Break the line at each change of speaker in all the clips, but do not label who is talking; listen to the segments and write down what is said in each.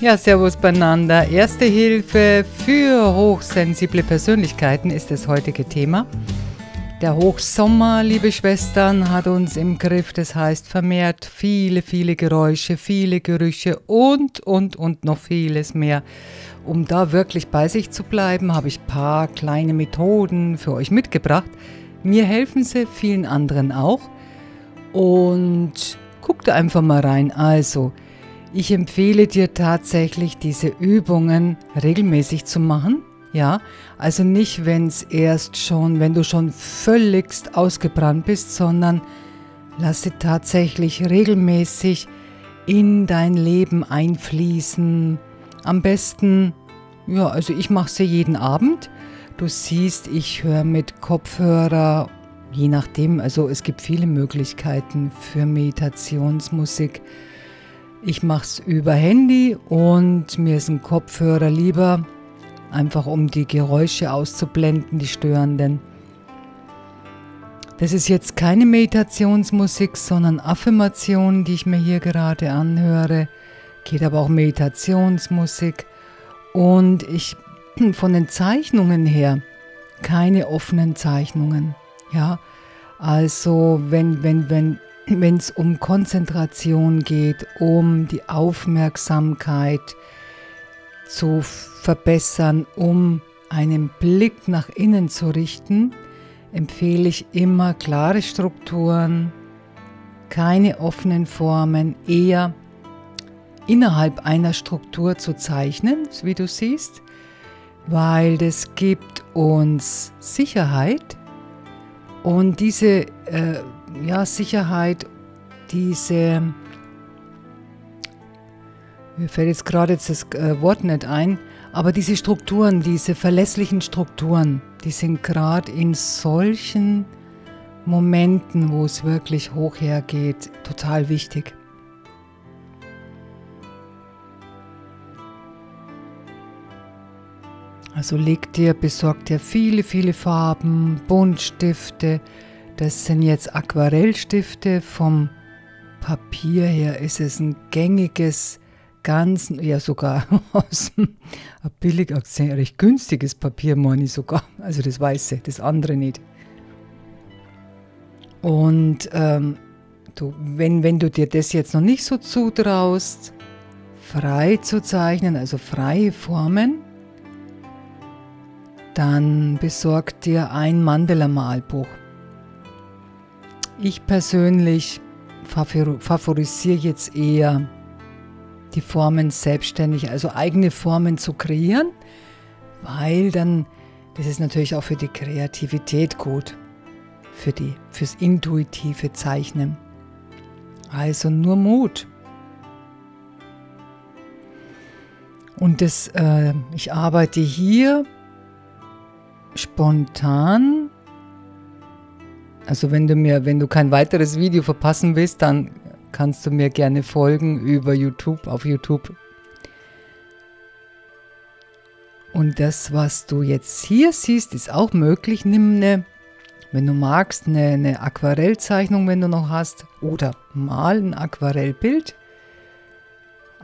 Ja, Servus beieinander. Erste Hilfe für hochsensible Persönlichkeiten ist das heutige Thema. Der Hochsommer, liebe Schwestern, hat uns im Griff. Das heißt vermehrt viele, viele Geräusche, viele Gerüche und, und, und noch vieles mehr. Um da wirklich bei sich zu bleiben, habe ich ein paar kleine Methoden für euch mitgebracht. Mir helfen sie, vielen anderen auch. Und guckt einfach mal rein. Also, ich empfehle dir tatsächlich, diese Übungen regelmäßig zu machen. Ja, also nicht, wenn es erst schon, wenn du schon völligst ausgebrannt bist, sondern lass sie tatsächlich regelmäßig in dein Leben einfließen. Am besten, ja, also ich mache sie jeden Abend. Du siehst, ich höre mit Kopfhörer, je nachdem, also es gibt viele Möglichkeiten für Meditationsmusik. Ich mache es über Handy und mir ist ein Kopfhörer lieber, einfach um die Geräusche auszublenden, die störenden. Das ist jetzt keine Meditationsmusik, sondern Affirmation, die ich mir hier gerade anhöre. Geht aber auch Meditationsmusik. Und ich von den Zeichnungen her keine offenen Zeichnungen. Ja, also wenn, wenn, wenn wenn es um Konzentration geht, um die Aufmerksamkeit zu verbessern, um einen Blick nach innen zu richten, empfehle ich immer klare Strukturen, keine offenen Formen, eher innerhalb einer Struktur zu zeichnen, wie du siehst, weil das gibt uns Sicherheit und diese äh, ja, Sicherheit, diese, mir fällt jetzt gerade jetzt das äh, Wort nicht ein, aber diese Strukturen, diese verlässlichen Strukturen, die sind gerade in solchen Momenten, wo es wirklich hoch hergeht, total wichtig. Also leg dir, besorg dir viele, viele Farben, Buntstifte, das sind jetzt Aquarellstifte. Vom Papier her ist es ein gängiges, ganz, ja sogar aus einem billig, recht günstiges Papier, meine ich sogar. Also das weiße, das andere nicht. Und ähm, du, wenn, wenn du dir das jetzt noch nicht so zutraust, frei zu zeichnen, also freie Formen, dann besorg dir ein Mandela-Malbuch. Ich persönlich favorisiere jetzt eher die Formen selbstständig, also eigene Formen zu kreieren, weil dann, das ist natürlich auch für die Kreativität gut, für die, fürs intuitive Zeichnen. Also nur Mut. Und das, äh, ich arbeite hier spontan also wenn du mir, wenn du kein weiteres Video verpassen willst, dann kannst du mir gerne folgen über YouTube, auf YouTube. Und das, was du jetzt hier siehst, ist auch möglich. Nimm eine, wenn du magst, eine, eine Aquarellzeichnung, wenn du noch hast, oder mal ein Aquarellbild.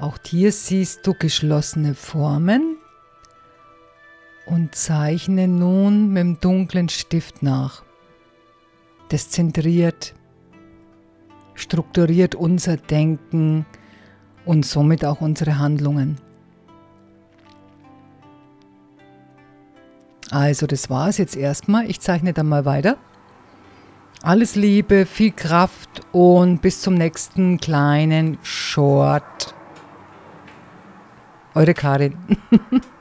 Auch hier siehst du geschlossene Formen und zeichne nun mit dem dunklen Stift nach. Das zentriert, strukturiert unser Denken und somit auch unsere Handlungen. Also das war es jetzt erstmal. Ich zeichne dann mal weiter. Alles Liebe, viel Kraft und bis zum nächsten kleinen Short. Eure Karin.